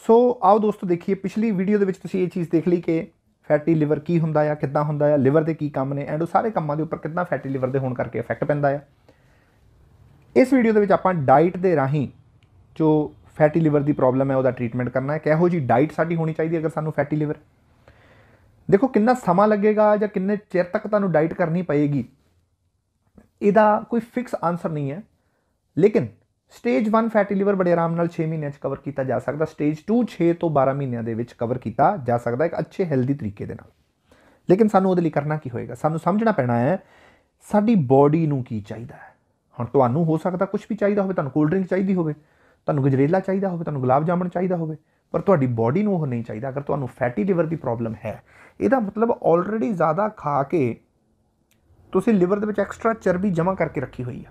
ਸੋ ਆਓ ਦੋਸਤੋ ਦੇਖੀਏ, ਪਿਛਲੀ ਵੀਡੀਓ ਦੇ ਵਿੱਚ ਤੁਸੀਂ ਇਹ ਚੀਜ਼ ਦੇਖ ਲਈ ਕਿ ਫੈਟੀ ਲਿਵਰ ਕੀ ਹੁੰਦਾ ਆ, ਕਿੱਦਾਂ ਹੁੰਦਾ ਆ ਲਿਵਰ ਦੇ ਕੀ ਕੰਮ ਨੇ ਐਂਡ ਉਹ ਸਾਰੇ ਕੰਮਾਂ ਦੇ ਉੱਪਰ ਕਿੰਨਾ ਫੈਟੀ ਲਿਵਰ ਦੇ ਹੋਣ ਕਰਕੇ ਇਫੈਕਟ ਪੈਂਦਾ ਆ। ਇਸ ਵੀਡੀਓ ਦੇ ਵਿੱਚ ਆਪਾਂ ਡਾਈਟ ਦੇ ਰਾਹੀਂ ਜੋ ਫੈਟੀ ਲਿਵਰ ਦੀ ਪ੍ਰੋਬਲਮ ਹੈ, ਉਹਦਾ ਟ੍ਰੀਟਮੈਂਟ ਕਰਨਾ ਹੈ। ਕਿਹੋ ਜੀ ਡਾਈਟ ਸਾਡੀ ਹੋਣੀ ਚਾਹੀਦੀ ਹੈ ਅਗਰ ਸਾਨੂੰ ਫੈਟੀ ਲਿਵਰ ਦੇਖੋ, ਕਿੰਨਾ ਸਮਾਂ ਲੱਗੇਗਾ ਜਾਂ ਕਿੰਨੇ ਚਿਰ ਤੱਕ ਤੁਹਾਨੂੰ ਡਾਈਟ ਕਰਨੀ ਪਏਗੀ? ਇਹਦਾ ਕੋਈ ਫਿਕਸ ਆਨਸਰ ਨਹੀਂ ਹੈ। ਲੇਕਿਨ ਸਟੇਜ 1 ਫੈਟੀ ਲਿਵਰ ਬੜੇ ਆਰਾਮ ਨਾਲ 6 ਮਹੀਨਿਆਂ 'ਚ ਕਵਰ ਕੀਤਾ ਜਾ ਸਕਦਾ। ਸਟੇਜ 2 6 ਤੋਂ 12 ਮਹੀਨਿਆਂ ਦੇ ਵਿੱਚ ਕਵਰ ਕੀਤਾ ਜਾ ਸਕਦਾ, ਇੱਕ ਅੱਛੇ ਹੈਲਦੀ ਤਰੀਕੇ ਦੇ ਨਾਲ। ਲੇਕਿਨ ਸਾਨੂੰ ਉਹਦੇ ਲਈ ਕਰਨਾ ਕੀ ਹੋਏਗਾ? ਸਾਨੂੰ ਸਮਝਣਾ ਪੈਣਾ ਹੈ, ਸਾਡੀ ਬਾਡੀ ਨੂੰ ਕੀ ਚਾਹੀਦਾ ਹੈ? ਹੁਣ ਤੁਹਾਨੂੰ ਹੋ ਸਕਦਾ ਕੁਝ ਵੀ ਚਾਹੀਦਾ ਹੋਵੇ, ਤੁਹਾਨੂੰ ਕੋਲਡ ਡਰਿੰਕ ਚਾਹੀਦੀ ਹੋਵੇ, ਤੁਹਾਨੂੰ ਗਜਰੇਲਾ ਚਾਹੀਦਾ ਹੋਵੇ, ਤੁਹਾਨੂੰ ਗੁਲਾਬ ਜਾਮਣ ਚਾਹੀਦਾ ਹੋਵੇ, ਪਰ ਤੁਹਾਡੀ ਬਾਡੀ ਨੂੰ ਉਹ ਨਹੀਂ ਚਾਹੀਦਾ। ਅਗਰ ਤੁਹਾਨੂੰ ਫੈਟੀ ਲਿਵਰ ਦੀ ਪ੍ਰੋਬਲਮ ਹੈ, ਇਹਦਾ ਮਤਲਬ ਆਲਰੇਡੀ ਜ਼ਿਆਦਾ ਖਾ ਕੇ ਤੁਸੀਂ ਲਿਵਰ ਦੇ ਵਿੱਚ ਐਕਸਟਰਾ ਚਰਬੀ ਜਮ੍ਹਾਂ ਕਰਕੇ ਰੱਖੀ ਹੋਈ ਹੈ।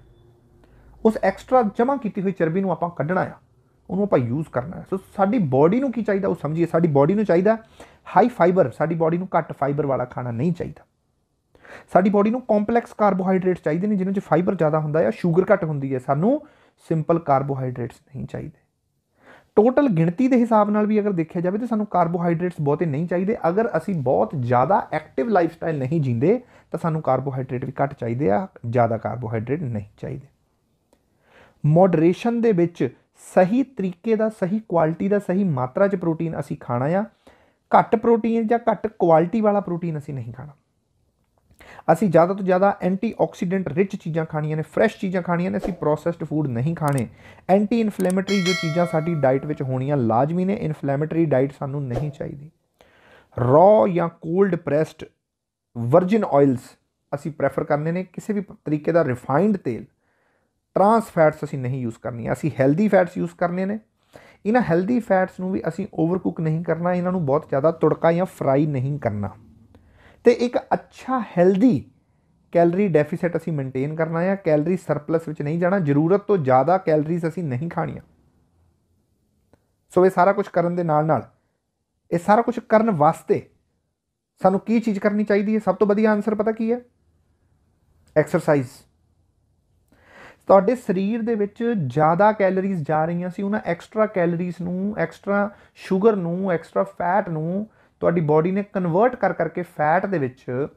ਉਸ ਐਕਸਟਰਾ ਜਮ੍ਹਾਂ ਕੀਤੀ ਹੋਈ ਚਰਬੀ ਨੂੰ ਆਪਾਂ ਕੱਢਣਾ ਆ, ਉਹਨੂੰ ਆਪਾਂ ਯੂਜ਼ ਕਰਨਾ ਹੈ ਸੋ ਸਾਡੀ ਬਾਡੀ ਨੂੰ ਕੀ ਚਾਹੀਦਾ ਉਹ ਸਮਝੀਏ, ਸਾਡੀ ਬਾਡੀ ਨੂੰ ਚਾਹੀਦਾ ਹਾਈ ਫਾਈਬਰ ਸਾਡੀ ਬਾਡੀ ਨੂੰ ਘੱਟ ਫਾਈਬਰ ਵਾਲਾ ਖਾਣਾ ਨਹੀਂ ਚਾਹੀਦਾ। ਸਾਡੀ ਬਾਡੀ ਨੂੰ ਕੰਪਲੈਕਸ ਕਾਰਬੋਹਾਈਡਰੇਟਸ ਚਾਹੀਦੇ ਨੇ ਜਿਨ੍ਹਾਂ 'ਚ ਫਾਈਬਰ ਜ਼ਿਆਦਾ ਹੁੰਦਾ ਹੈ ਸ਼ੂਗਰ ਘੱਟ ਹੁੰਦੀ ਹੈ ਸਾਨੂੰ ਸਿੰਪਲ ਕਾਰਬੋਹਾਈਡਰੇਟਸ ਨਹੀਂ ਚਾਹੀਦੇ। ਟੋਟਲ ਗਿਣਤੀ ਦੇ ਹਿਸਾਬ ਨਾਲ ਵੀ ਅਗਰ ਦੇਖਿਆ ਜਾਵੇ ਤਾਂ ਸਾਨੂੰ ਕਾਰਬੋਹਾਈਡਰੇਟਸ ਬਹੁਤੇ ਨਹੀਂ ਚਾਹੀਦੇ। ਅਗਰ ਅਸੀਂ ਬਹੁਤ ਜ਼ਿਆਦਾ ਐਕਟਿਵ ਲਾਈਫ ਸਟਾਈਲ ਨਹੀਂ ਜੀਂਦੇ, ਤਾਂ ਸਾਨੂੰ ਕਾਰਬੋਹਾਈਡਰੇਟ ਵੀ ਘੱਟ ਚਾਹੀਦੇ ਆ, ਜ਼ਿਆਦਾ ਕਾਰਬੋਹਾਈਡਰੇਟ ਨਹੀਂ ਚਾਹੀਦੇ। ਮੋਡਰੇਸ਼ਨ ਦੇ ਵਿੱਚ ਸਹੀ ਤਰੀਕੇ ਦਾ, ਸਹੀ ਕੁਆਲਿਟੀ ਦਾ, ਸਹੀ ਮਾਤਰਾ 'ਚ ਪ੍ਰੋਟੀਨ ਅਸੀਂ ਖਾਣਾ ਆ। ਘੱਟ ਪ੍ਰੋਟੀਨ ਜਾਂ ਘੱਟ ਕੁਆਲਿਟੀ ਵਾਲਾ ਪ੍ਰੋਟੀਨ ਅਸੀਂ ਨਹੀਂ ਖਾਣਾ। ਅਸੀਂ ਜ਼ਿਆਦਾ ਤੋਂ ਜ਼ਿਆਦਾ ਐਂਟੀਆਕਸੀਡੈਂਟ ਰਿਚ ਚੀਜ਼ਾਂ ਖਾਣੀਆਂ ਨੇ, ਫਰੈਸ਼ ਚੀਜ਼ਾਂ ਖਾਣੀਆਂ ਨੇ, ਅਸੀਂ ਪ੍ਰੋਸੈਸਡ ਫੂਡ ਨਹੀਂ ਖਾਣੇ। ਐਂਟੀ ਇਨਫਲੇਮੇਟਰੀ ਜੋ ਚੀਜ਼ਾਂ ਸਾਡੀ ਡਾਈਟ ਵਿੱਚ ਹੋਣੀਆਂ ਲਾਜ਼ਮੀ ਨੇ, ਇਨਫਲੇਮੇਟਰੀ ਡਾਈਟ ਸਾਨੂੰ ਨਹੀਂ ਚਾਹੀਦੀ। ਰॉ ਜਾਂ ਕੋਲਡ ਪ੍ਰੈਸਡ ਵਰਜਿਨ ਆਇਲਸ ਅਸੀਂ ਪ੍ਰੈਫਰ ਕਰਨੇ ਨੇ, ਕਿਸੇ ਵੀ ਤਰੀਕੇ ਦਾ ਰਿਫਾਈਨਡ ਤੇਲ ਟਰਾਂਸ ਫੈਟਸ ਅਸੀਂ ਨਹੀਂ ਯੂਜ਼ ਕਰਨੀਆਂ, ਅਸੀਂ ਹੈਲਦੀ ਫੈਟਸ ਯੂਜ਼ ਕਰਨੇ ਨੇ। ਇਹਨਾਂ ਹੈਲਦੀ ਫੈਟਸ ਨੂੰ ਵੀ ਅਸੀਂ ਓਵਰ ਕੁੱਕ ਨਹੀਂ ਕਰਨਾ, ਇਹਨਾਂ ਨੂੰ ਬਹੁਤ ਜ਼ਿਆਦਾ ਤੁੜਕਾ ਜਾਂ ਫਰਾਈ ਨਹੀਂ ਕਰਨਾ। ਤੇ ਇੱਕ ਅੱਛਾ ਹੈਲਦੀ ਕੈਲਰੀ ਡੈਫੀਸਿਟ ਅਸੀਂ ਮੇਨਟੇਨ ਕਰਨਾ ਹੈ ਕੈਲਰੀ ਸਰਪਲਸ ਵਿੱਚ ਨਹੀਂ ਜਾਣਾ, ਜ਼ਰੂਰਤ ਤੋਂ ਜ਼ਿਆਦਾ ਕੈਲਰੀਜ਼ ਅਸੀਂ ਨਹੀਂ ਖਾਣੀਆਂ। ਸੋ ਇਹ ਸਾਰਾ ਕੁਝ ਕਰਨ ਦੇ ਨਾਲ ਨਾਲ ਇਹ ਸਾਰਾ ਕੁਝ ਕਰਨ ਵਾਸਤੇ ਸਾਨੂੰ ਕੀ ਚੀਜ਼ ਕਰਨੀ ਚਾਹੀਦੀ ਹੈ? ਸਭ ਤੋਂ ਵਧੀਆ ਆਨਸਰ ਪਤਾ ਕੀ ਹੈ? ਐਕਸਰਸਾਈਜ਼ ਤੁਹਾਡੇ ਸਰੀਰ ਦੇ ਵਿੱਚ ਜ਼ਿਆਦਾ ਕੈਲਰੀਜ਼ ਜਾ ਰਹੀਆਂ ਸੀ, ਉਹਨਾਂ ਐਕਸਟਰਾ ਕੈਲਰੀਜ਼ ਨੂੰ ਐਕਸਟਰਾ ਸ਼ੂਗਰ ਨੂੰ ਐਕਸਟਰਾ ਫੈਟ ਨੂੰ ਤੁਹਾਡੀ ਬਾਡੀ ਨੇ ਕਨਵਰਟ ਕਰ ਕਰਕੇ ਫੈਟ ਦੇ ਵਿੱਚ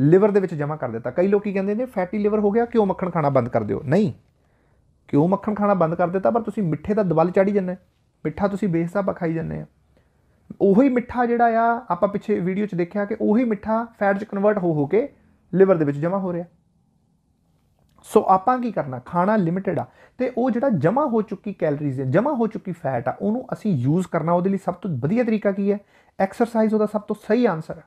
ਲਿਵਰ ਦੇ ਵਿੱਚ ਜਮ੍ਹਾਂ ਕਰ ਦਿੱਤਾ। ਕਈ ਲੋਕੀ ਕਹਿੰਦੇ ਨੇ ਫੈਟੀ ਲਿਵਰ ਹੋ ਗਿਆ, ਕਿਉਂ ਮੱਖਣ ਖਾਣਾ ਬੰਦ ਕਰ ਦਿਓ? ਨਹੀਂ। ਕਿਉਂ ਮੱਖਣ ਖਾਣਾ ਬੰਦ ਕਰ ਦਿੱਤਾ? ਪਰ ਤੁਸੀਂ ਮਿੱਠੇ ਦਾ ਦਬਲ ਚਾੜੀ ਜੰਨੇ ਮਿੱਠਾ ਤੁਸੀਂ ਬੇਹਿਸਾਬਾ ਖਾਈ ਜੰਨੇ ਆ ਉਹੀ ਮਿੱਠਾ ਜਿਹੜਾ ਆ, ਆਪਾਂ ਪਿੱਛੇ ਵੀਡੀਓ 'ਚ ਦੇਖਿਆ ਕਿ ਉਹੀ ਮਿੱਠਾ ਫੈਟ 'ਚ ਕਨਵਰਟ ਹੋ ਹੋ ਕੇ ਲਿਵਰ ਦੇ ਵਿੱਚ ਜਮ੍ਹਾਂ ਹੋ ਰਿਹਾ। ਸੋ ਆਪਾਂ ਕੀ ਕਰਨਾ? ਖਾਣਾ ਲਿਮਿਟਿਡ ਆ। ਤੇ ਉਹ ਜਿਹੜਾ ਜਮਾ ਹੋ ਚੁੱਕੀ ਕੈਲਰੀਜ਼ ਹੈ ਜਮਾ ਹੋ ਚੁੱਕੀ ਫੈਟ ਆ, ਉਹਨੂੰ ਅਸੀਂ ਯੂਜ਼ ਕਰਨਾ ਉਹਦੇ ਲਈ ਸਭ ਤੋਂ ਵਧੀਆ ਤਰੀਕਾ ਕੀ ਹੈ? ਐਕਸਰਸਾਈਜ਼ ਉਹਦਾ ਸਭ ਤੋਂ ਸਹੀ ਆਨਸਰ ਹੈ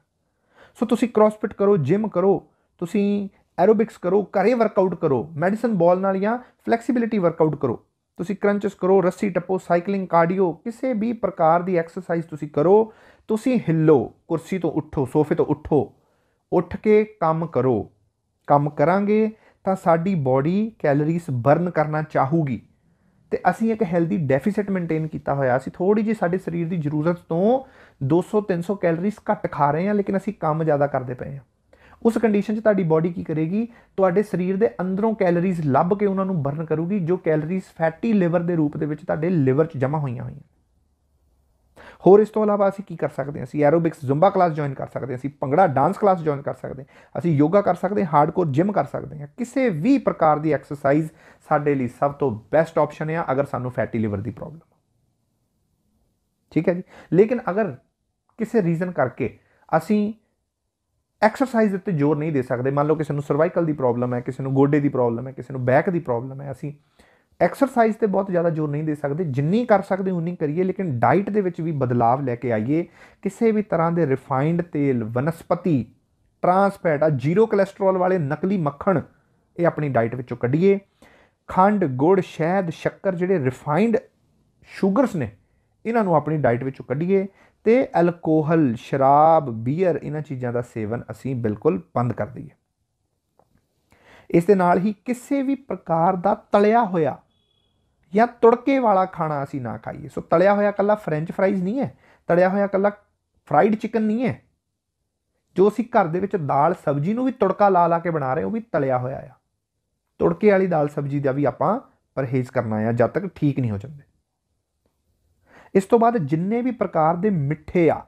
ਸੋ ਤੁਸੀਂ ਕ੍ਰੋਸਫਿਟ ਕਰੋ ਜਿਮ ਕਰੋ, ਤੁਸੀਂ ਐਰੋਬਿਕਸ ਕਰੋ, ਘਰੇ ਵਰਕਆਊਟ ਕਰੋ ਮੈਡੀਸਨ ਬਾਲ ਨਾਲ ਜਾਂ ਫਲੈਕਸੀਬਿਲਿਟੀ ਵਰਕਆਊਟ ਕਰੋ। ਤੁਸੀਂ ਕਰੰਚਸ ਕਰੋ, ਰੱਸੀ ਟੱਪੋ ਸਾਈਕਲਿੰਗ ਕਾਰਡੀਓ ਕਿਸੇ ਵੀ ਪ੍ਰਕਾਰ ਦੀ ਐਕਸਰਸਾਈਜ਼ ਤੁਸੀਂ ਕਰੋ, ਤੁਸੀਂ ਹਿੱਲੋ, ਕੁਰਸੀ ਤੋਂ ਉੱਠੋ, ਸੋਫੇ ਤੋਂ ਉੱਠੋ, ਉੱਠ ਕੇ ਕੰਮ ਕਰੋ। ਕੰਮ ਕਰਾਂਗੇ ਤਾਂ ਸਾਡੀ ਬਾਡੀ ਕੈਲਰੀਜ਼ ਬਰਨ ਕਰਨਾ ਚਾਹੂਗੀ। ਤੇ ਅਸੀਂ ਇੱਕ ਹੈਲਦੀ ਡੈਫੀਸਿਟ ਮੇਨਟੇਨ ਕੀਤਾ ਹੋਇਆ। ਅਸੀਂ ਥੋੜੀ ਜਿਹੀ ਸਾਡੇ ਸਰੀਰ ਦੀ ਜ਼ਰੂਰਤ ਤੋਂ 200 300 ਕੈਲਰੀਜ਼ ਘੱਟ ਖਾ ਰਹੇ ਹਾਂ, ਲੇਕਿਨ ਅਸੀਂ ਕੰਮ ਜ਼ਿਆਦਾ ਕਰਦੇ ਪਏ ਹਾਂ। ਉਸ ਕੰਡੀਸ਼ਨ 'ਚ ਤੁਹਾਡੀ ਬਾਡੀ ਕੀ ਕਰੇਗੀ? ਤੁਹਾਡੇ ਸਰੀਰ ਦੇ ਅੰਦਰੋਂ ਕੈਲਰੀਜ਼ ਲੱਭ ਕੇ ਉਹਨਾਂ ਨੂੰ ਬਰਨ ਕਰੂਗੀ, ਜੋ ਕੈਲਰੀਜ਼ ਫੈਟੀ ਲਿਵਰ ਦੇ ਰੂਪ ਦੇ ਵਿੱਚ ਤੁਹਾਡੇ ਲਿਵਰ 'ਚ ਜਮ੍ਹਾਂ ਹੋਈਆਂ ਹੋਈਆਂ। ਹੋਰ ਇਸ ਤੋਂ ਇਲਾਵਾ ਅਸੀਂ ਕੀ ਕਰ ਸਕਦੇ ਹਾਂ? ਅਸੀਂ ਐਰੋਬਿਕਸ ਜ਼ੁੰਬਾ ਕਲਾਸ ਜੁਆਇਨ ਕਰ ਸਕਦੇ ਹਾਂ, ਅਸੀਂ ਭੰਗੜਾ ਡਾਂਸ ਕਲਾਸ ਜੁਆਇਨ ਕਰ ਸਕਦੇ ਹਾਂ, ਅਸੀਂ ਯੋਗਾ ਕਰ ਸਕਦੇ ਹਾਂ ਹਾਰਡਕੋਰ ਜਿਮ ਕਰ ਸਕਦੇ ਹਾਂ। ਕਿਸੇ ਵੀ ਪ੍ਰਕਾਰ ਦੀ ਐਕਸਰਸਾਈਜ਼ ਸਾਡੇ ਲਈ ਸਭ ਤੋਂ ਬੈਸਟ ਆਪਸ਼ਨ ਹੈ ਅਗਰ ਸਾਨੂੰ ਫੈਟੀ ਲਿਵਰ ਦੀ ਪ੍ਰੋਬਲਮ ਠੀਕ ਹੈ ਜੀ? ਲੇਕਿਨ ਅਗਰ ਕਿਸੇ ਰੀਜ਼ਨ ਕਰਕੇ ਅਸੀਂ ਐਕਸਰਸਾਈਜ਼ ਉੱਤੇ ਜ਼ੋਰ ਨਹੀਂ ਦੇ ਸਕਦੇ, ਮੰਨ ਲਓ ਕਿਸੇ ਨੂੰ ਸਰਵਾਈਕਲ ਦੀ ਪ੍ਰੋਬਲਮ ਹੈ, ਕਿਸੇ ਨੂੰ ਗੋਡੇ ਦੀ ਪ੍ਰੋਬਲਮ ਹੈ, ਕਿਸੇ ਨੂੰ ਬੈਕ ਦੀ ਪ੍ਰੋਬਲਮ ਹੈ, ਅਸੀਂ ਐਕਸਰਸਾਈਜ਼ ਤੇ ਬਹੁਤ ਜ਼ਿਆਦਾ ਜ਼ੋਰ ਨਹੀਂ ਦੇ ਸਕਦੇ, ਜਿੰਨੀ ਕਰ ਸਕਦੇ ਉਨੀ ਕਰੀਏ, ਲੇਕਿਨ ਡਾਈਟ ਦੇ ਵਿੱਚ ਵੀ ਬਦਲਾਵ ਲੈ ਕੇ ਆਈਏ। ਕਿਸੇ ਵੀ ਤਰ੍ਹਾਂ ਦੇ ਰਿਫਾਈਨਡ ਤੇਲ ਵਨਸਪਤੀ ਟਰਾਂਸ ਫੈਟ ਆ ਜ਼ੀਰੋ ਕੋਲੇਸਟ੍ਰੋਲ ਵਾਲੇ ਨਕਲੀ ਮੱਖਣ, ਇਹ ਆਪਣੀ ਡਾਈਟ ਵਿੱਚੋਂ ਕੱਢੀਏ। ਖੰਡ, ਗੁੜ, ਸ਼ਹਿਦ, ਸ਼ੱਕਰ ਜਿਹੜੇ ਰਿਫਾਈਨਡ ਸ਼ੂਗਰਸ ਨੇ, ਇਹਨਾਂ ਨੂੰ ਆਪਣੀ ਡਾਈਟ ਵਿੱਚੋਂ ਕੱਢੀਏ ਤੇ ਐਲਕੋਹਲ ਸ਼ਰਾਬ ਬੀਅਰ ਇਹਨਾਂ ਚੀਜ਼ਾਂ ਦਾ ਸੇਵਨ ਅਸੀਂ ਬਿਲਕੁਲ ਬੰਦ ਕਰ ਦਈਏ। ਇਸ ਦੇ ਨਾਲ ਹੀ ਕਿਸੇ ਵੀ ਪ੍ਰਕਾਰ ਦਾ ਤਲਿਆ ਹੋਇਆ ਜਾਂ ਤੁੜਕੇ ਵਾਲਾ ਖਾਣਾ ਅਸੀਂ ਨਾ ਖਾਈਏ। ਸੋ ਤਲਿਆ ਹੋਇਆ ਕੱਲਾ ਫ੍ਰੈਂਚ ਫਰਾਈਜ਼ ਨਹੀਂ ਹੈ, ਤਲਿਆ ਹੋਇਆ ਕੱਲਾ ਫਰਾਈਡ ਚਿਕਨ ਨਹੀਂ ਹੈ। ਜੋ ਅਸੀਂ ਘਰ ਦੇ ਵਿੱਚ ਦਾਲ ਸਬਜ਼ੀ ਨੂੰ ਵੀ ਤੁੜਕਾ ਲਾ ਲਾ ਕੇ ਬਣਾ ਰਹੇ ਉਹ ਵੀ ਤਲਿਆ ਹੋਇਆ ਆ। ਤੁੜਕੇ ਵਾਲੀ ਦਾਲ ਸਬਜ਼ੀ ਦਾ ਵੀ ਆਪਾਂ ਪਰਹੇਜ਼ ਕਰਨਾ ਆ, ਜਦ ਤੱਕ ਠੀਕ ਨਹੀਂ ਹੋ ਜਾਂਦੇ। ਇਸ ਤੋਂ ਬਾਅਦ ਜਿੰਨੇ ਵੀ ਪ੍ਰਕਾਰ ਦੇ ਮਿੱਠੇ ਆ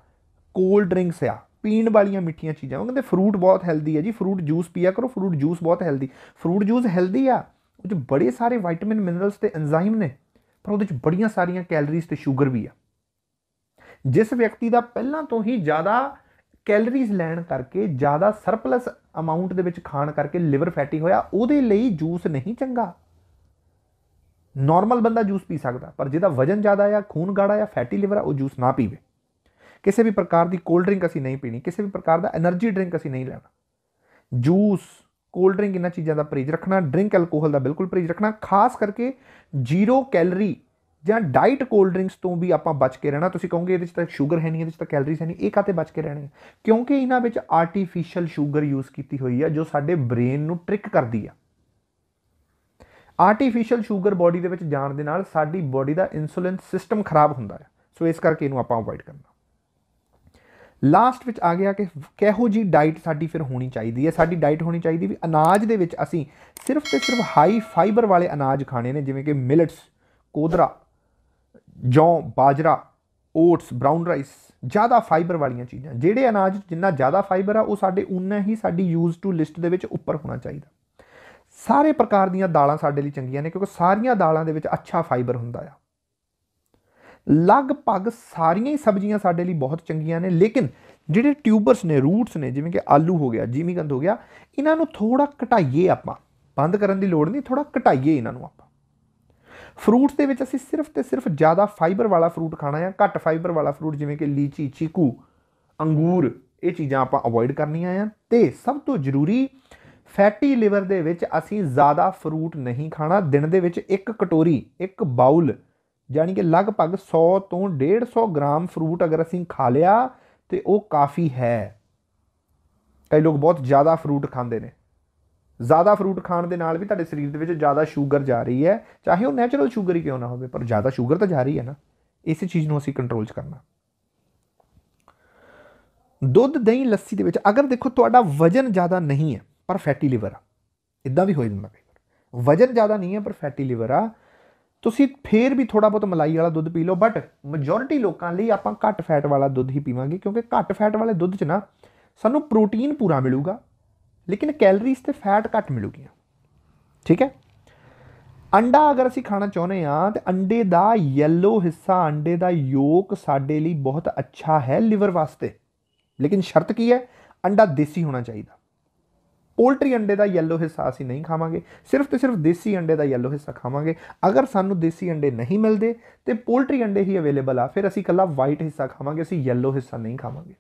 ਕੋਲਡ ਡਰਿੰਕਸ ਆ, ਪੀਣ ਵਾਲੀਆਂ ਮਿੱਠੀਆਂ ਚੀਜ਼ਾਂ, ਉਹ ਕਹਿੰਦੇ ਫਰੂਟ ਬਹੁਤ ਹੈਲਦੀ ਹੈ ਜੀ ਫਰੂਟ ਜੂਸ ਪੀਆ ਕਰੋ ਫਰੂਟ ਜੂਸ ਬਹੁਤ ਹੈਲਦੀ ਫਰੂਟ ਜੂਸ ਹੈਲਦੀ ਆ ਉਹ 'ਚ ਬੜੇ ਸਾਰੇ ਵਿਟਾਮਿਨ ਮਿਨਰਲਸ ਤੇ ਐਂਜ਼ਾਈਮ ਨੇ, ਪਰ ਉਹਦੇ 'ਚ ਬੜੀਆਂ ਸਾਰੀਆਂ ਕੈਲਰੀਜ਼ ਤੇ ਸ਼ੂਗਰ ਵੀ ਆ। ਜਿਸ ਵਿਅਕਤੀ ਦਾ ਪਹਿਲਾਂ ਤੋਂ ਹੀ ਜ਼ਿਆਦਾ ਕੈਲਰੀਜ਼ ਲੈਣ ਕਰਕੇ, ਜ਼ਿਆਦਾ ਸਰਪਲਸ ਅਮਾਉਂਟ ਦੇ ਵਿੱਚ ਖਾਣ ਕਰਕੇ ਲਿਵਰ ਫੈਟੀ ਹੋਇਆ, ਉਹਦੇ ਲਈ ਜੂਸ ਨਹੀਂ ਚੰਗਾ। ਨਾਰਮਲ ਬੰਦਾ ਜੂਸ ਪੀ ਸਕਦਾ, ਪਰ ਜਿਹਦਾ ਵਜਨ ਜ਼ਿਆਦਾ ਆ, ਖੂਨ ਗਾੜਾ ਆ ਫੈਟੀ ਲਿਵਰ ਆ, ਉਹ ਜੂਸ ਨਾ ਪੀਵੇ। ਕਿਸੇ ਵੀ ਪ੍ਰਕਾਰ ਦੀ ਕੋਲਡ ਡਰਿੰਕ ਅਸੀਂ ਨਹੀਂ ਪੀਣੀ, ਕਿਸੇ ਵੀ ਪ੍ਰਕਾਰ ਦਾ એનર્ਜੀ ਡਰਿੰਕ ਅਸੀਂ ਨਹੀਂ ਲੈਣਾ। ਜੂਸ ਕੋਲਡ ਡਰਿੰਕ ਇਹਨਾਂ ਚੀਜ਼ਾਂ ਦਾ ਪਰਹੇਜ਼ ਰੱਖਣਾ ਡਰਿੰਕ ਐਲਕੋਹਲ ਦਾ ਬਿਲਕੁਲ ਪਰਹੇਜ਼ ਰੱਖਣਾ, ਖਾਸ ਕਰਕੇ ਜ਼ੀਰੋ ਕੈਲਰੀ ਜਾਂ ਡਾਈਟ ਕੋਲਡ ਡਰਿੰਕਸ ਤੋਂ ਵੀ ਆਪਾਂ ਬਚ ਕੇ ਰਹਿਣਾ। ਤੁਸੀਂ ਕਹੋਗੇ ਇਹਦੇ ਵਿੱਚ ਤਾਂ ਸ਼ੂਗਰ ਹੈ ਨਹੀਂ, ਇਹਦੇ ਵਿੱਚ ਤਾਂ ਕੈਲਰੀਜ਼ ਹੈ ਨਹੀਂ, ਇਹ ਕਾਤੇ ਬਚ ਕੇ ਰਹਿਣੇ ਕਿਉਂਕਿ ਇਹਨਾਂ ਵਿੱਚ ਆਰਟੀਫੀਸ਼ੀਅਲ ਸ਼ੂਗਰ ਯੂਜ਼ ਕੀਤੀ ਹੋਈ ਹੈ ਜੋ ਸਾਡੇ ਬ੍ਰੇਨ ਨੂੰ ਟ੍ਰਿਕ ਕਰਦੀ ਆ। ਆਰਟੀਫੀਸ਼ੀਅਲ ਸ਼ੂਗਰ ਬਾਡੀ ਦੇ ਵਿੱਚ ਜਾਣ ਦੇ ਨਾਲ ਸਾਡੀ ਬਾਡੀ ਦਾ ਇਨਸੂਲਿਨ ਸਿਸਟਮ ਖਰਾਬ ਹੁੰਦਾ ਹੈ ਸੋ ਇਸ ਕਰਕੇ ਇਹਨੂੰ ਆਪਾਂ ਅਵੋਇਡ ਕਰਨਾ। ਲਾਸਟ ਵਿੱਚ ਆ ਗਿਆ ਕਿ ਕਿਹੋ ਜੀ ਡਾਈਟ ਸਾਡੀ ਫਿਰ ਹੋਣੀ ਚਾਹੀਦੀ ਹੈ। ਸਾਡੀ ਡਾਈਟ ਹੋਣੀ ਚਾਹੀਦੀ ਵੀ ਅਨਾਜ ਦੇ ਵਿੱਚ ਅਸੀਂ ਸਿਰਫ ਤੇ ਸਿਰਫ ਹਾਈ ਫਾਈਬਰ ਵਾਲੇ ਅਨਾਜ ਖਾਣੇ ਨੇ, ਜਿਵੇਂ ਕਿ ਮਿਲਟਸ ਕੋਦਰਾ, ਜੌਂ, ਬਾਜਰਾ ਓਟਸ ਬ੍ਰਾਊਨ ਰਾਈਸ ਜ਼ਿਆਦਾ ਫਾਈਬਰ ਵਾਲੀਆਂ ਚੀਜ਼ਾਂ। ਜਿਹੜੇ ਅਨਾਜ ਜਿੰਨਾ ਜ਼ਿਆਦਾ ਫਾਈਬਰ ਆ, ਉਹ ਸਾਡੇ ਉਨਾ ਹੀ ਸਾਡੀ ਯੂਜ਼ ਟੂ ਲਿਸਟ ਦੇ ਵਿੱਚ ਉੱਪਰ ਹੋਣਾ ਚਾਹੀਦਾ। ਸਾਰੇ ਪ੍ਰਕਾਰ ਦੀਆਂ ਦਾਲਾਂ ਸਾਡੇ ਲਈ ਚੰਗੀਆਂ ਨੇ, ਕਿਉਂਕਿ ਸਾਰੀਆਂ ਦਾਲਾਂ ਦੇ ਵਿੱਚ ਅੱਛਾ ਫਾਈਬਰ ਹੁੰਦਾ ਆ। ਲਗਭਗ ਸਾਰੀਆਂ ਹੀ ਸਬਜ਼ੀਆਂ ਸਾਡੇ ਲਈ ਬਹੁਤ ਚੰਗੀਆਂ ਨੇ, ਲੇਕਿਨ ਜਿਹੜੇ ਟਿਊਬਰਸ ਨੇ, ਰੂਟਸ ਨੇ, ਜਿਵੇਂ ਕਿ ਆਲੂ ਹੋ ਗਿਆ ਜੀਮੀਗੰਦ ਹੋ ਗਿਆ, ਇਹਨਾਂ ਨੂੰ ਥੋੜਾ ਘਟਾਈਏ ਆਪਾਂ। ਬੰਦ ਕਰਨ ਦੀ ਲੋੜ ਨਹੀਂ ਥੋੜਾ ਘਟਾਈਏ ਇਹਨਾਂ ਨੂੰ ਆਪਾਂ। ਫਰੂਟਸ ਦੇ ਵਿੱਚ ਅਸੀਂ ਸਿਰਫ ਤੇ ਸਿਰਫ ਜ਼ਿਆਦਾ ਫਾਈਬਰ ਵਾਲਾ ਫਰੂਟ ਖਾਣਾ ਹੈ ਘੱਟ ਫਾਈਬਰ ਵਾਲਾ ਫਰੂਟ, ਜਿਵੇਂ ਕਿ ਲੀਚੀ, ਚੀਕੂ, ਅੰਗੂਰ, ਇਹ ਚੀਜ਼ਾਂ ਆਪਾਂ ਅਵੋਇਡ ਕਰਨੀਆਂ ਆ। ਤੇ ਸਭ ਤੋਂ ਜ਼ਰੂਰੀ, ਫੈਟੀ ਲਿਵਰ ਦੇ ਵਿੱਚ ਅਸੀਂ ਜ਼ਿਆਦਾ ਫਰੂਟ ਨਹੀਂ ਖਾਣਾ। ਦਿਨ ਦੇ ਵਿੱਚ ਇੱਕ ਕਟੋਰੀ, ਇੱਕ ਬਾਉਲ ਯਾਨੀ ਕਿ ਲਗਭਗ 100 ਤੋਂ 150 ਗ੍ਰਾਮ ਫਰੂਟ ਅਗਰ ਅਸੀਂ ਖਾ ਲਿਆ ਤੇ ਉਹ ਕਾਫੀ ਹੈ। ਕਈ ਲੋਕ ਬਹੁਤ ਜ਼ਿਆਦਾ ਫਰੂਟ ਖਾਂਦੇ ਨੇ। ਜ਼ਿਆਦਾ ਫਰੂਟ ਖਾਣ ਦੇ ਨਾਲ ਵੀ ਤੁਹਾਡੇ ਸਰੀਰ ਦੇ ਵਿੱਚ ਜ਼ਿਆਦਾ ਸ਼ੂਗਰ ਜਾ ਰਹੀ ਹੈ। ਚਾਹੇ ਉਹ ਨੈਚੁਰਲ ਸ਼ੂਗਰ ਹੀ ਕਿਉਂ ਨਾ ਹੋਵੇ, ਪਰ ਜ਼ਿਆਦਾ ਸ਼ੂਗਰ ਤਾਂ ਜਾ ਰਹੀ ਹੈ ਨਾ। ਇਸੇ ਚੀਜ਼ ਨੂੰ ਅਸੀਂ ਕੰਟਰੋਲ 'ਚ ਕਰਨਾ। ਦੁੱਧ, ਦਹੀਂ, ਲੱਸੀ ਦੇ ਵਿੱਚ ਅਗਰ ਦੇਖੋ ਤੁਹਾਡਾ ਵਜਨ ਜ਼ਿਆਦਾ ਨਹੀਂ ਹੈ, ਪਰ ਫੈਟੀ ਲਿਵਰ ਆ। ਇਦਾਂ ਵੀ ਹੋ ਜਾਂਦਾ। ਕਈ ਵਾਰ ਵਜਨ ਜ਼ਿਆਦਾ ਨਹੀਂ ਹੈ, ਪਰ ਫੈਟੀ ਲਿਵਰ ਆ। ਤੁਸੀਂ ਫੇਰ ਵੀ ਥੋੜਾ ਬਹੁਤ ਮਲਾਈ ਵਾਲਾ ਦੁੱਧ ਪੀ ਲਓ ਬਟ ਮੈਜੋਰਿਟੀ ਲੋਕਾਂ ਲਈ ਆਪਾਂ ਘੱਟ ਫੈਟ ਵਾਲਾ ਦੁੱਧ ਹੀ ਪੀਵਾਂਗੇ, ਕਿਉਂਕਿ ਘੱਟ ਫੈਟ ਵਾਲੇ ਦੁੱਧ 'ਚ ਨਾ ਸਾਨੂੰ ਪ੍ਰੋਟੀਨ ਪੂਰਾ ਮਿਲੂਗਾ, ਲੇਕਿਨ ਕੈਲਰੀਜ਼ ਤੇ ਫੈਟ ਘੱਟ ਮਿਲੂਗੀਆਂ। ਠੀਕ ਹੈ? ਅੰਡਾ ਅਗਰ ਅਸੀਂ ਖਾਣਾ ਚਾਹੁੰਦੇ ਆ ਤੇ ਅੰਡੇ ਦਾ ਯੈਲੋ ਹਿੱਸਾ, ਅੰਡੇ ਦਾ ਯੋਕ ਸਾਡੇ ਲਈ ਬਹੁਤ ਅੱਛਾ ਹੈ ਲਿਵਰ ਵਾਸਤੇ। ਲੇਕਿਨ ਸ਼ਰਤ ਕੀ ਹੈ? ਅੰਡਾ ਦੇਸੀ ਹੋਣਾ ਚਾਹੀਦਾ। ਪੋਲਟਰੀ ਅੰਡੇ ਦਾ ਯੈਲੋ ਹਿੱਸਾ ਅਸੀਂ ਨਹੀਂ ਖਾਵਾਂਗੇ, ਸਿਰਫ ਤੇ ਸਿਰਫ ਦੇਸੀ ਅੰਡੇ ਦਾ ਯੈਲੋ ਹਿੱਸਾ ਖਾਵਾਂਗੇ। ਅਗਰ ਸਾਨੂੰ ਦੇਸੀ ਅੰਡੇ ਨਹੀਂ ਮਿਲਦੇ, ਤੇ ਪੋਲਟਰੀ ਅੰਡੇ ਹੀ ਅਵੇਲੇਬਲ ਆ, ਫਿਰ ਅਸੀਂ ਕੱਲਾ ਵਾਈਟ ਹਿੱਸਾ ਖਾਵਾਂਗੇ, ਅਸੀਂ ਯੈਲੋ ਹਿੱਸਾ ਨਹੀਂ ਖਾਵਾਂਗੇ।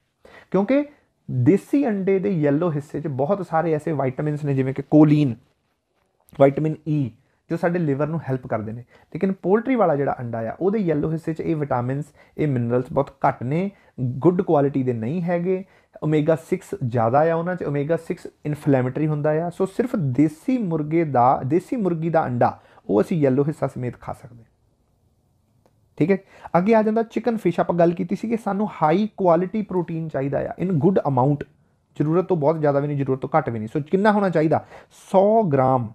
ਕਿਉਂਕਿ ਦੇਸੀ ਅੰਡੇ ਦੇ ਯੈਲੋ ਹਿੱਸੇ 'ਚ ਬਹੁਤ ਸਾਰੇ ਐਸੇ ਵਿਟਾਮਿਨਸ ਨੇ, ਜਿਵੇਂ ਕਿ ਕੋਲੀਨ ਵਿਟਾਮਿਨ ਈ ਜੋ ਸਾਡੇ ਲਿਵਰ ਨੂੰ ਹੈਲਪ ਕਰਦੇ ਨੇ। ਲੇਕਿਨ ਪੋਲਟਰੀ ਵਾਲਾ ਜਿਹੜਾ ਅੰਡਾ ਆ, ਉਹਦੇ ਯੈਲੋ ਹਿੱਸੇ 'ਚ ਇਹ ਵਿਟਾਮਿਨਸ ਇਹ ਮਿਨਰਲਸ ਬਹੁਤ ਘੱਟ ਨੇ ਗੁੱਡ ਕੁਆਲਿਟੀ ਦੇ ਨਹੀਂ ਹੈਗੇ। ਓਮੇਗਾ 6 ਜ਼ਿਆਦਾ ਆ ਉਹਨਾਂ 'ਚ ਓਮੇਗਾ 6 ਇਨਫਲੇਮੇਟਰੀ ਹੁੰਦਾ ਆ। ਸੋ ਸਿਰਫ ਦੇਸੀ ਮੁਰਗੇ ਦਾ, ਦੇਸੀ ਮੁਰਗੀ ਦਾ ਅੰਡਾ, ਉਹ ਅਸੀਂ ਯੈਲੋ ਹਿੱਸਾ ਸਮੇਤ ਖਾ ਸਕਦੇ ਠੀਕ ਹੈ? ਅੱਗੇ ਆ ਜਾਂਦਾ ਚਿਕਨ ਫਿਸ਼ ਆਪਾਂ ਗੱਲ ਕੀਤੀ ਸੀ ਕਿ ਸਾਨੂੰ ਹਾਈ ਕੁਆਲਿਟੀ ਪ੍ਰੋਟੀਨ ਚਾਹੀਦਾ ਆ। ਇਨ ਗੁੱਡ ਅਮਾਉਂਟ ਜ਼ਰੂਰਤ ਤੋਂ ਬਹੁਤ ਜ਼ਿਆਦਾ ਵੀ ਨਹੀਂ, ਜ਼ਰੂਰਤ ਤੋਂ ਘੱਟ ਵੀ ਨਹੀਂ। ਸੋ ਕਿੰਨਾ ਹੋਣਾ ਚਾਹੀਦਾ? 100 ਗ੍ਰਾਮ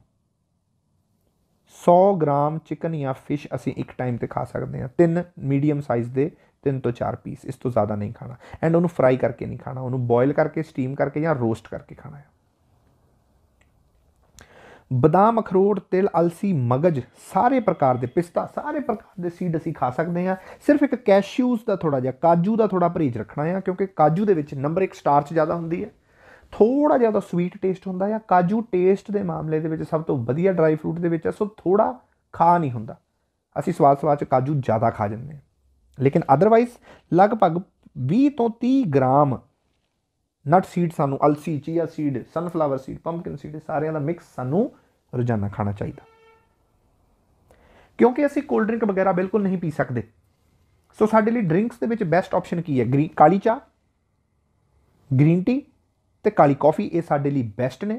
100 ਗ੍ਰਾਮ ਚਿਕਨ ਜਾਂ ਫਿਸ਼ ਅਸੀਂ ਇੱਕ ਟਾਈਮ ਤੇ ਖਾ ਸਕਦੇ ਹਾਂ। ਤਿੰਨ ਮੀਡੀਅਮ ਸਾਈਜ਼ ਦੇ, ਤਿੰਨ ਤੋਂ ਚਾਰ ਪੀਸ ਇਸ ਤੋਂ ਜ਼ਿਆਦਾ ਨਹੀਂ ਖਾਣਾ। ਐਂਡ ਉਹਨੂੰ ਫਰਾਈ ਕਰਕੇ ਨਹੀਂ ਖਾਣਾ। ਉਹਨੂੰ ਬੋਇਲ ਕਰਕੇ ਸਟੀਮ ਕਰਕੇ ਜਾਂ ਰੋਸਟ ਕਰਕੇ ਖਾਣਾ ਹੈ। ਬਦਾਮ, ਅਖਰੋਟ, ਤਿਲ, ਅਲਸੀ, ਮਗਜ, ਸਾਰੇ ਪ੍ਰਕਾਰ ਦੇ ਪਿਸਤਾ, ਸਾਰੇ ਪ੍ਰਕਾਰ ਦੇ ਸੀਡ ਅਸੀਂ ਖਾ ਸਕਦੇ ਹਾਂ। ਸਿਰਫ ਇੱਕ ਕੈਸ਼ਿਊਜ਼ ਦਾ ਥੋੜਾ ਜਿਹਾ, ਕਾਜੂ ਦਾ ਥੋੜਾ ਪਰਹੇਜ਼ ਰੱਖਣਾ ਹੈ, ਕਿਉਂਕਿ ਕਾਜੂ ਦੇ ਵਿੱਚ ਨੰਬਰ 1 ਸਟਾਰਚ ਜ਼ਿਆਦਾ ਹੁੰਦੀ ਹੈ। ਥੋੜਾ ਜਿਹਾ ਸਵੀਟ ਟੇਸਟ ਹੁੰਦਾ ਹੈ ਕਾਜੂ ਟੇਸਟ ਦੇ ਮਾਮਲੇ ਦੇ ਵਿੱਚ ਸਭ ਤੋਂ ਵਧੀਆ ਡਰਾਈ ਫਰੂਟ ਦੇ ਵਿੱਚ ਹੈ ਸੋ ਥੋੜਾ ਖਾ ਨਹੀਂ ਹੁੰਦਾ। ਅਸੀਂ ਸਵਾਦ ਸਵਾਦ ਚ ਕਾਜੂ ਜ਼ਿਆਦਾ ਖਾ ਜਾਂਦੇ ਹਾਂ। ਲੇਕਿਨ ਅਦਰਵਾਈਜ਼ ਲਗਭਗ 20 ਤੋਂ 30 ਗ੍ਰਾਮ ਨਟ ਸੀਡ ਸਾਨੂੰ ਅਲਸੀ chia seed sunflower seed pumpkin seed ਸਾਰਿਆਂ ਦਾ ਮਿਕਸ ਸਾਨੂੰ ਰੋਜ਼ਾਨਾ ਖਾਣਾ ਚਾਹੀਦਾ। ਕਿਉਂਕਿ ਅਸੀਂ ਕੋਲਡ ਡਰਿੰਕ ਵਗੈਰਾ ਬਿਲਕੁਲ ਨਹੀਂ ਪੀ ਸਕਦੇ। ਸੋ ਸਾਡੇ ਲਈ ਡਰਿੰਕਸ ਦੇ ਵਿੱਚ ਬੈਸਟ ਆਪਸ਼ਨ ਕੀ ਹੈ? ਗ੍ਰੀਨ ਕਾਲੀ ਚਾਹ ਗ੍ਰੀਨ ਟੀ ਤੇ ਕਾਲੀ ਕਾਫੀ ਇਹ ਸਾਡੇ ਲਈ ਬੈਸਟ ਨੇ,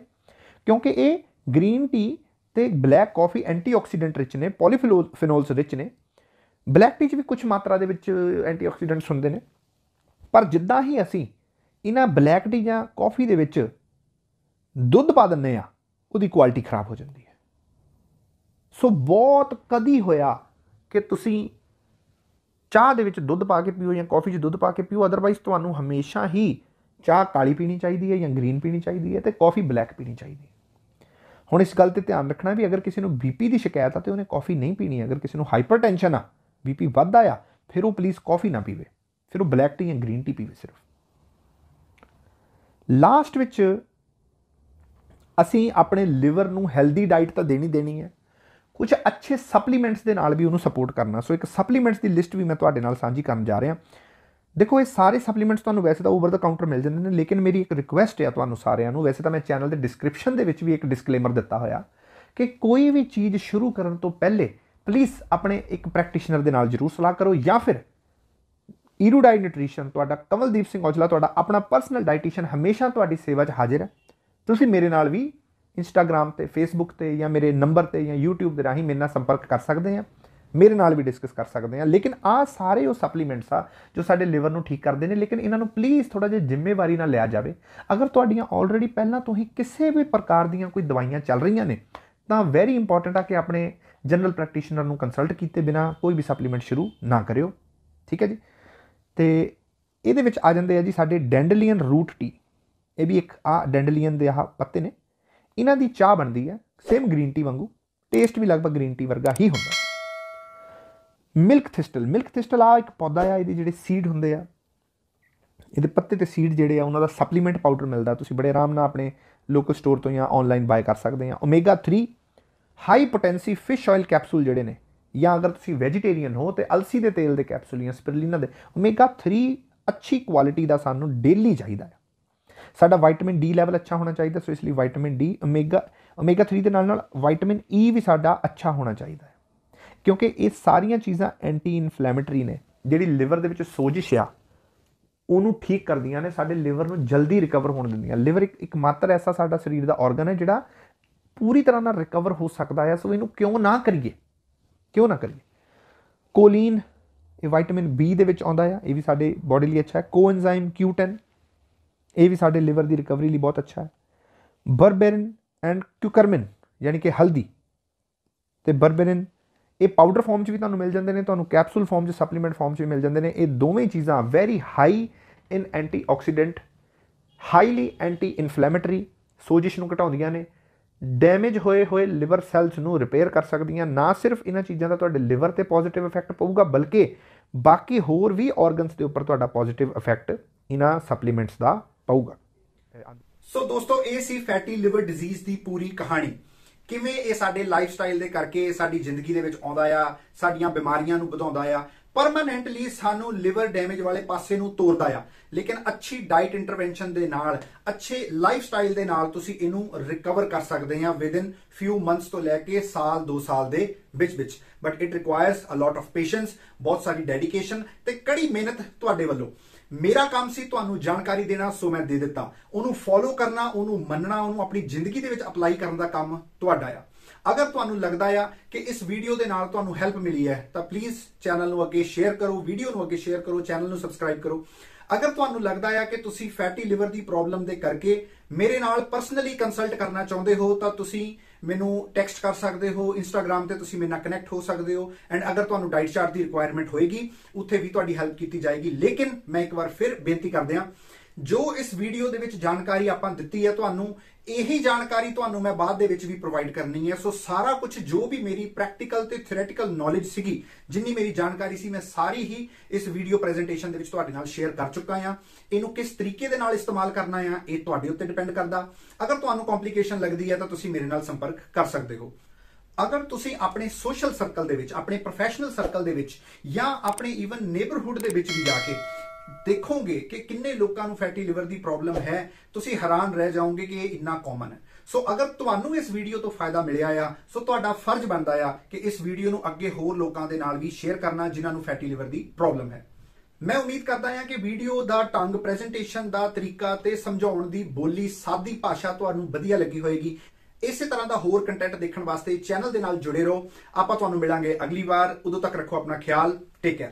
ਕਿਉਂਕਿ ਇਹ ਗ੍ਰੀਨ ਟੀ ਤੇ ਬਲੈਕ ਕਾਫੀ ਐਂਟੀਆਕਸੀਡੈਂਟ ਰਿਚ ਨੇ ਪੋਲੀਫਿਨੋਲਸ ਰਿਚ ਨੇ। ਬਲੈਕ ਟੀ 'ਚ ਵੀ ਕੁਝ ਮਾਤਰਾ ਦੇ ਵਿੱਚ ਐਂਟੀਆਕਸੀਡੈਂਟਸ ਹੁੰਦੇ ਨੇ, ਪਰ ਜਿੱਦਾਂ ਹੀ ਅਸੀਂ ਇਹਨਾਂ ਬਲੈਕ ਟੀ ਜਾਂ ਕਾਫੀ ਦੇ ਵਿੱਚ ਦੁੱਧ ਪਾ ਦਿੰਨੇ ਆ ਉਹਦੀ ਕੁਆਲਿਟੀ ਖਰਾਬ ਹੋ ਜਾਂਦੀ ਹੈ। ਸੋ ਬਹੁਤ ਕਦੀ ਹੋਇਆ ਕਿ ਤੁਸੀਂ ਚਾਹ ਦੇ ਵਿੱਚ ਦੁੱਧ ਪਾ ਕੇ ਪੀਓ ਜਾਂ ਕਾਫੀ 'ਚ ਦੁੱਧ ਪਾ ਕੇ ਪੀਓ ਅਦਰਵਾਈਜ਼ ਤੁਹਾਨੂੰ ਹਮੇਸ਼ਾ ਹੀ ਚਾਹ ਕਾਲੀ ਪੀਣੀ ਚਾਹੀਦੀ ਹੈ ਜਾਂ ਗ੍ਰੀਨ ਪੀਣੀ ਚਾਹੀਦੀ ਹੈ ਤੇ ਕਾਫੀ ਬਲੈਕ ਪੀਣੀ ਚਾਹੀਦੀ ਹੈ। ਹੁਣ ਇਸ ਗੱਲ ਤੇ ਧਿਆਨ ਰੱਖਣਾ ਵੀ ਅਗਰ ਕਿਸੇ ਨੂੰ ਬੀਪੀ ਦੀ ਸ਼ਿਕਾਇਤ ਆ ਤੇ ਉਹਨੇ ਕਾਫੀ ਨਹੀਂ ਪੀਣੀ, ਅਗਰ ਕਿਸੇ ਨੂੰ ਹਾਈਪਰਟੈਂਸ਼ਨ ਆ ਬੀਪੀ ਵੱਧਦਾ ਆ ਫਿਰ ਉਹ ਪਲੀਜ਼ ਕਾਫੀ ਨਾ ਪੀਵੇ, ਫਿਰ ਉਹ ਬਲੈਕ ਟੀ ਜਾਂ ਗ੍ਰੀਨ ਟੀ ਪੀਵੇ ਸਿਰਫ। ਲਾਸਟ ਵਿੱਚ ਅਸੀਂ ਆਪਣੇ ਲਿਵਰ ਨੂੰ ਹੈਲਦੀ ਡਾਈਟ ਤਾਂ ਦੇਣੀ ਦੇਣੀ ਹੈ, ਕੁਝ ਅੱਛੇ ਸਪਲੀਮੈਂਟਸ ਦੇ ਨਾਲ ਵੀ ਉਹਨੂੰ ਸਪੋਰਟ ਕਰਨਾ। ਸੋ ਇੱਕ ਸਪਲੀਮੈਂਟਸ ਦੀ ਲਿਸਟ ਵੀ ਮੈਂ ਤੁਹਾਡੇ ਨਾਲ ਸਾਂਝੀ ਕਰਨ ਜਾ ਰਿਹਾ। ਦੇਖੋ, ਇਹ ਸਾਰੇ ਸਪਲੀਮੈਂਟਸ ਤੁਹਾਨੂੰ ਵੈਸੇ ਤਾਂ ਓਵਰ ਦਾ ਕਾਊਂਟਰ ਮਿਲ ਜਾਂਦੇ ਨੇ, ਲੇਕਿਨ ਮੇਰੀ ਇੱਕ ਰਿਕੁਐਸਟ ਹੈ ਤੁਹਾਨੂੰ ਸਾਰਿਆਂ ਨੂੰ, ਵੈਸੇ ਤਾਂ ਮੈਂ ਚੈਨਲ ਦੇ ਡਿਸਕ੍ਰਿਪਸ਼ਨ ਦੇ ਵਿੱਚ ਵੀ ਇੱਕ ਡਿਸਕਲੇਮਰ ਦਿੱਤਾ ਹੋਇਆ ਕਿ ਕੋਈ ਵੀ ਚੀਜ਼ ਸ਼ੁਰੂ ਕਰਨ ਤੋਂ ਪਹਿਲੇ ਪਲੀਜ਼ ਆਪਣੇ ਇੱਕ ਪ੍ਰੈਕਟੀਸ਼ਨਰ ਦੇ ਨਾਲ ਜਰੂਰ ਸਲਾਹ ਕਰੋ ਜਾਂ ਫਿਰ ਈਰੂਡਾਈ ਨਿਊਟ੍ਰੀਸ਼ਨ ਤੁਹਾਡਾ ਕਮਲਦੀਪ ਸਿੰਘ ਔਜਲਾ, ਤੁਹਾਡਾ ਆਪਣਾ ਪਰਸਨਲ ਡਾਈਟੀਸ਼ੀਅਨ ਹਮੇਸ਼ਾ ਤੁਹਾਡੀ ਸੇਵਾ 'ਚ ਹਾਜ਼ਰ ਹੈ। ਤੁਸੀਂ ਮੇਰੇ ਨਾਲ ਵੀ ਇੰਸਟਾਗ੍ਰam ਤੇ ਫੇਸਬੁੱਕ ਤੇ ਜਾਂ ਮੇਰੇ ਨੰਬਰ ਤੇ ਜਾਂ YouTube ਦੇ ਰਾਹੀਂ ਮੇਰੇ ਨਾਲ ਸੰਪਰਕ ਕਰ ਸਕਦੇ ਆ। ਮੇਰੇ ਨਾਲ ਵੀ ਡਿਸਕਸ ਕਰ ਸਕਦੇ ਆ ਲੇਕਿਨ ਆ ਸਾਰੇ ਉਹ ਸਪਲੀਮੈਂਟਸ ਆ ਜੋ ਸਾਡੇ ਲਿਵਰ ਨੂੰ ਠੀਕ ਕਰਦੇ ਨੇ, ਲੇਕਿਨ ਇਹਨਾਂ ਨੂੰ ਪਲੀਜ਼ ਥੋੜਾ ਜਿਹਾ ਜ਼ਿੰਮੇਵਾਰੀ ਨਾਲ ਲਿਆ ਜਾਵੇ। ਅਗਰ ਤੁਹਾਡੀਆਂ ਆਲਰੇਡੀ ਪਹਿਲਾਂ ਤੋਂ ਹੀ ਕਿਸੇ ਵੀ ਪ੍ਰਕਾਰ ਦੀਆਂ ਕੋਈ ਦਵਾਈਆਂ ਚੱਲ ਰਹੀਆਂ ਨੇ, ਤਾਂ ਵੈਰੀ ਇੰਪੋਰਟੈਂਟ ਆ ਕਿ ਆਪਣੇ ਜਨਰਲ ਪ੍ਰੈਕਟੀਸ਼ਨਰ ਨੂੰ ਕੰਸਲਟ ਕੀਤੇ ਬਿਨਾ ਕੋਈ ਵੀ ਸਪਲੀਮੈਂਟ ਸ਼ੁਰੂ ਨਾ ਕਰਿਓ। ਠੀਕ ਹੈ ਜੀ? ਤੇ ਇਹਦੇ ਵਿੱਚ ਆ ਜਾਂਦੇ ਆ ਜੀ ਸਾਡੇ ਡੈਂਡਲੀਅਨ ਰੂਟ ਟੀ ਇਹ ਵੀ ਇੱਕ ਆ ਡੈਂਡਲੀਅਨ ਦੇ ਆ ਪੱਤੇ ਨੇ। ਇਹਨਾਂ ਦੀ ਚਾਹ ਬਣਦੀ ਹੈ ਸੇਮ ਗ੍ਰੀਨ ਟੀ ਵਾਂਗੂ। ਟੇਸਟ ਵੀ ਲਗਭਗ ਗ੍ਰੀਨ ਟੀ ਵਰਗਾ ਹੀ ਹੁੰਦਾ। ਮਿਲਕ ਥਿਸਟਲ ਮਿਲਕ ਥਿਸਟਲ ਆ ਇੱਕ ਪੌਦਾ ਆ, ਇਹਦੇ ਜਿਹੜੇ ਸੀਡ ਹੁੰਦੇ ਆ, ਇਹਦੇ ਪੱਤੇ ਤੇ ਸੀਡ ਜਿਹੜੇ ਆ, ਉਹਨਾਂ ਦਾ ਸਪਲੀਮੈਂਟ ਪਾਊਡਰ ਮਿਲਦਾ। ਤੁਸੀਂ ਬੜੇ ਆਰਾਮ ਨਾਲ ਆਪਣੇ ਲੋਕਲ ਸਟੋਰ ਤੋਂ ਜਾਂ ਆਨਲਾਈਨ ਬਾਏ ਕਰ ਸਕਦੇ ਆ। Omega 3 high potency fish oil capsule ਜਿਹੜੇ ਨੇ, ਜਾਂ ਅਗਰ ਤੁਸੀਂ ਵੈਜੀਟੇਰੀਅਨ ਹੋ ਤੇ ਅਲਸੀ ਦੇ ਤੇਲ ਦੇ ਕੈਪਸੂਲ ਜਾਂ ਸਪਿਰਲੀਨਾ ਦੇ ਓਮੇਗਾ 3 ਅੱਛੀ ਕੁਆਲਿਟੀ ਦਾ ਸਾਨੂੰ ਡੇਲੀ ਚਾਹੀਦਾ ਹੈ ਸਾਡਾ ਵਿਟਾਮਿਨ ਡੀ ਲੈਵਲ ਅੱਛਾ ਹੋਣਾ ਚਾਹੀਦਾ, ਸੋ ਇਸ ਲਈ ਵਿਟਾਮਿਨ ਡੀ ਓਮੇਗਾ ਓਮੇਗਾ 3 ਦੇ ਨਾਲ ਨਾਲ ਵਿਟਾਮਿਨ ਈ ਵੀ ਸਾਡਾ ਅੱਛਾ ਹੋਣਾ ਚਾਹੀਦਾ ਹੈ ਕਿਉਂਕਿ ਇਹ ਸਾਰੀਆਂ ਚੀਜ਼ਾਂ ਐਂਟੀ ਇਨਫਲੇਮੇਟਰੀ ਨੇ, ਜਿਹੜੀ ਲਿਵਰ ਦੇ ਵਿੱਚ ਸੋਜਿਸ਼ ਆ, ਉਹਨੂੰ ਠੀਕ ਕਰਦੀਆਂ ਨੇ, ਸਾਡੇ ਲਿਵਰ ਨੂੰ ਜਲਦੀ ਰਿਕਵਰ ਹੋਣ ਦਿੰਦੀਆਂ। ਲਿਵਰ ਇੱਕ ਇੱਕ ਮਾਤਰ ਐਸਾ ਸਾਡਾ ਸਰੀਰ ਦਾ ਆਰਗਨ ਹੈ ਜਿਹੜਾ ਪੂਰੀ ਤਰ੍ਹਾਂ ਨਾਲ ਰਿਕਵਰ ਹੋ ਸਕਦਾ ਹੈ ਸੋ ਇਹਨੂੰ ਕਿਉਂ ਨਾ ਕਰੀਏ? ਕਿਉਂ ਨਾ ਕਰੀਏ? ਕੋਲੀਨ ਇਹ ਵਿਟਾਮਿਨ ਬੀ ਦੇ ਵਿੱਚ ਆਉਂਦਾ ਆ, ਇਹ ਵੀ ਸਾਡੇ ਬਾਡੀ ਲਈ ਅੱਛਾ ਹੈ। ਕੋਐਨਜ਼ਾਈਮ Q10 ਇਹ ਵੀ ਸਾਡੇ ਲਿਵਰ ਦੀ ਰਿਕਵਰੀ ਲਈ ਬਹੁਤ ਅੱਛਾ ਹੈ। ਬਰਬੇਰਿਨ ਐਂਡ ਕਿਊਕਰਮਿਨ ਯਾਨੀ ਕਿ ਹਲਦੀ, ਤੇ ਬਰਬੇਰਿਨ ਇਹ ਪਾਊਡਰ ਫਾਰਮ 'ਚ ਵੀ ਤੁਹਾਨੂੰ ਮਿਲ ਜਾਂਦੇ ਨੇ, ਤੁਹਾਨੂੰ ਕੈਪਸੂਲ ਫਾਰਮ 'ਚ ਸਪਲੀਮੈਂਟ ਫਾਰਮ 'ਚ ਵੀ ਮਿਲ ਜਾਂਦੇ ਨੇ। ਇਹ ਦੋਵੇਂ ਚੀਜ਼ਾਂ very high in antioxidant highly anti inflammatory ਸੋਜਿਸ਼ ਨੂੰ ਘਟਾਉਂਦੀਆਂ ਨੇ ਡੈਮੇਜ ਹੋਏ ਹੋਏ ਲਿਵਰ ਸੈਲਸ ਨੂੰ ਰਿਪੇਅਰ ਕਰ ਸਕਦੀਆਂ, ਨਾ ਸਿਰਫ ਇਹਨਾਂ ਚੀਜ਼ਾਂ ਦਾ ਤੁਹਾਡੇ ਲਿਵਰ ਤੇ ਪੋਜ਼ਿਟਿਵ ਇਫੈਕਟ ਪਊਗਾ, ਬਲਕਿ ਬਾਕੀ ਹੋਰ ਵੀ ਆਰਗਨਸ ਦੇ ਉੱਪਰ ਤੁਹਾਡਾ ਪੋਜ਼ਿਟਿਵ ਇਫੈਕਟ ਇਹਨਾਂ ਸਪਲੀਮੈਂਟਸ ਦਾ ਪਊਗਾ। ਸੋ ਦੋਸਤੋ, ਇਹ ਸੀ ਫੈਟੀ ਲਿਵਰ ਡਿਜ਼ੀਜ਼ ਦੀ ਪੂਰੀ ਕਹਾਣੀ। ਕਿਵੇਂ ਇਹ ਸਾਡੇ ਲਾਈਫ ਸਟਾਈਲ ਦੇ ਕਰਕੇ ਸਾਡੀ ਜ਼ਿੰਦਗੀ ਦੇ ਵਿੱਚ ਆਉਂਦਾ ਆ, ਸਾਡੀਆਂ ਬਿਮਾਰੀਆਂ ਨੂੰ ਵਧਾਉਂਦਾ ਆ ਪਰਮਨੈਂਟਲੀ ਸਾਨੂੰ ਲਿਵਰ ਡੈਮੇਜ ਵਾਲੇ ਪਾਸੇ ਨੂੰ ਤੋਰਦਾ ਆ। ਲੇਕਿਨ ਅੱਛੀ ਡਾਈਟ ਇੰਟਰਵੈਂਸ਼ਨ ਦੇ ਨਾਲ, ਅੱਛੇ ਲਾਈਫ ਸਟਾਈਲ ਦੇ ਨਾਲ ਤੁਸੀਂ ਇਹਨੂੰ ਰਿਕਵਰ ਕਰ ਸਕਦੇ ਆ ਵਿਦਇਨ ਫਿਊ ਮੰਥਸ ਤੋਂ ਲੈ ਕੇ ਸਾਲ 2 ਸਾਲ ਦੇ ਵਿੱਚ ਵਿੱਚ। But it requires a lot of patience ਬਹੁਤ ਸਾਰੀ ਡੈਡੀਕੇਸ਼ਨ ਤੇ ਕੜੀ ਮਿਹਨਤ ਤੁਹਾਡੇ ਵੱਲੋਂ। ਮੇਰਾ ਕੰਮ ਸੀ ਤੁਹਾਨੂੰ ਜਾਣਕਾਰੀ ਦੇਣਾ ਸੋ ਮੈਂ ਦੇ ਦਿੱਤਾ। ਉਹਨੂੰ ਫੋਲੋ ਕਰਨਾ, ਉਹਨੂੰ ਮੰਨਣਾ, ਉਹਨੂੰ ਆਪਣੀ ਜ਼ਿੰਦਗੀ ਦੇ ਵਿੱਚ ਅਪਲਾਈ ਕਰਨ ਦਾ ਕੰਮ ਤੁਹਾਡਾ ਆ। ਅਗਰ ਤੁਹਾਨੂੰ ਲੱਗਦਾ ਆ ਕਿ ਇਸ ਵੀਡੀਓ ਦੇ ਨਾਲ ਤੁਹਾਨੂੰ ਹੈਲਪ ਮਿਲੀ ਹੈ, ਤਾਂ ਪਲੀਜ਼ ਚੈਨਲ ਨੂੰ ਅੱਗੇ ਸ਼ੇਅਰ ਕਰੋ ਵੀਡੀਓ ਨੂੰ ਅੱਗੇ ਸ਼ੇਅਰ ਕਰੋ ਚੈਨਲ ਨੂੰ ਸਬਸਕ੍ਰਾਈਬ ਕਰੋ। ਅਗਰ ਤੁਹਾਨੂੰ ਲੱਗਦਾ ਹੈ ਕਿ ਤੁਸੀਂ ਫੈਟੀ ਲਿਵਰ ਦੀ ਪ੍ਰੋਬਲਮ ਦੇ ਕਰਕੇ ਮੇਰੇ ਨਾਲ ਪਰਸਨਲੀ ਕੰਸਲਟ ਕਰਨਾ ਚਾਹੁੰਦੇ ਹੋ, ਤਾਂ ਤੁਸੀਂ ਮੈਨੂੰ ਟੈਕਸਟ ਕਰ ਸਕਦੇ ਹੋ ਇੰਸਟਾਗ੍ਰam ਤੇ ਤੁਸੀਂ ਮੇਰੇ ਨਾਲ ਕਨੈਕਟ ਹੋ ਸਕਦੇ ਹੋ ਐਂਡ ਅਗਰ ਤੁਹਾਨੂੰ ਡਾਈਟ ਚਾਰਟ ਦੀ ਰਿਕੁਆਇਰਮੈਂਟ ਹੋਏਗੀ, ਉੱਥੇ ਵੀ ਤੁਹਾਡੀ ਹੈਲਪ ਕੀਤੀ ਜਾਏਗੀ। ਲੇਕਿਨ ਮੈਂ ਇੱਕ ਵਾਰ ਫਿਰ ਬੇਨਤੀ ਕਰਦਿਆਂ ਜੋ ਇਸ ਵੀਡੀਓ ਦੇ ਵਿੱਚ ਜਾਣਕਾਰੀ ਆਪਾਂ ਦਿੱਤੀ ਹੈ, ਤੁਹਾਨੂੰ ਇਹੀ ਜਾਣਕਾਰੀ ਤੁਹਾਨੂੰ ਮੈਂ ਬਾਅਦ ਦੇ ਵਿੱਚ ਵੀ ਪ੍ਰੋਵਾਈਡ ਕਰਨੀ ਹੈ। ਸੋ ਸਾਰਾ ਕੁਝ ਜੋ ਵੀ ਮੇਰੀ ਪ੍ਰੈਕਟੀਕਲ ਤੇ ਥਿਓਰੇਟੀਕਲ ਨੌਲੇਜ ਸੀਗੀ, ਜਿੰਨੀ ਮੇਰੀ ਜਾਣਕਾਰੀ ਸੀ, ਮੈਂ ਸਾਰੀ ਹੀ ਇਸ ਵੀਡੀਓ ਪ੍ਰੈਜੈਂਟੇਸ਼ਨ ਦੇ ਵਿੱਚ ਤੁਹਾਡੇ ਨਾਲ ਸ਼ੇਅਰ ਕਰ ਚੁੱਕਾ ਹਾਂ। ਇਹਨੂੰ ਕਿਸ ਤਰੀਕੇ ਦੇ ਨਾਲ ਇਸਤੇਮਾਲ ਕਰਨਾ ਹੈ, ਇਹ ਤੁਹਾਡੇ ਉੱਤੇ ਡਿਪੈਂਡ ਕਰਦਾ। ਅਗਰ ਤੁਹਾਨੂੰ ਕੰਪਲਿਕੇਸ਼ਨ ਲੱਗਦੀ ਹੈ, ਤਾਂ ਤੁਸੀਂ ਮੇਰੇ ਨਾਲ ਸੰਪਰਕ ਕਰ ਸਕਦੇ ਹੋ। ਅਗਰ ਤੁਸੀਂ ਆਪਣੇ ਸੋਸ਼ਲ ਸਰਕਲ ਦੇ ਵਿੱਚ, ਆਪਣੇ ਪ੍ਰੋਫੈਸ਼ਨਲ ਸਰਕਲ ਦੇ ਵਿੱਚ ਜਾਂ ਆਪਣੇ ਈਵਨ ਨੇਬਰਹੁੱਡ ਦੇ ਵਿੱਚ ਵੀ ਜਾ ਕੇ ਦੇਖੋਗੇ ਕਿ ਕਿੰਨੇ ਲੋਕਾਂ ਨੂੰ ਫੈਟੀ ਲਿਵਰ ਦੀ ਪ੍ਰੋਬਲਮ ਹੈ, ਤੁਸੀਂ ਹੈਰਾਨ ਰਹਿ ਜਾਓਗੇ ਕਿ ਇਹ ਇੰਨਾ ਕਾਮਨ ਹੈ। ਸੋ ਅਗਰ ਤੁਹਾਨੂੰ ਇਸ ਵੀਡੀਓ ਤੋਂ ਫਾਇਦਾ ਮਿਲਿਆ ਆ ਸੋ ਤੁਹਾਡਾ ਫਰਜ਼ ਬਣਦਾ ਆ ਕਿ ਇਸ ਵੀਡੀਓ ਨੂੰ ਅੱਗੇ ਹੋਰ ਲੋਕਾਂ ਦੇ ਨਾਲ ਵੀ ਸ਼ੇਅਰ ਕਰਨਾ ਜਿਨ੍ਹਾਂ ਨੂੰ ਫੈਟੀ ਲਿਵਰ ਦੀ ਪ੍ਰੋਬਲਮ ਹੈ। ਮੈਂ ਉਮੀਦ ਕਰਦਾ ਹਾਂ ਕਿ ਵੀਡੀਓ ਦਾ ਟੰਗ ਪ੍ਰੈਜੈਂਟੇਸ਼ਨ ਦਾ ਤਰੀਕਾ ਤੇ ਸਮਝਾਉਣ ਦੀ ਬੋਲੀ ਸਾਦੀ ਭਾਸ਼ਾ ਤੁਹਾਨੂੰ ਵਧੀਆ ਲੱਗੀ ਹੋਏਗੀ। ਇਸੇ ਤਰ੍ਹਾਂ ਦਾ ਹੋਰ ਕੰਟੈਂਟ ਦੇਖਣ ਵਾਸਤੇ ਚੈਨਲ ਦੇ ਨਾਲ ਜੁੜੇ ਰਹੋ। ਆਪਾਂ ਤੁਹਾਨੂੰ ਮਿਲਾਂਗੇ ਅਗਲੀ ਵਾਰ। ਉਦੋਂ ਤੱਕ ਰੱਖੋ ਆਪਣਾ ਖਿਆਲ। Take care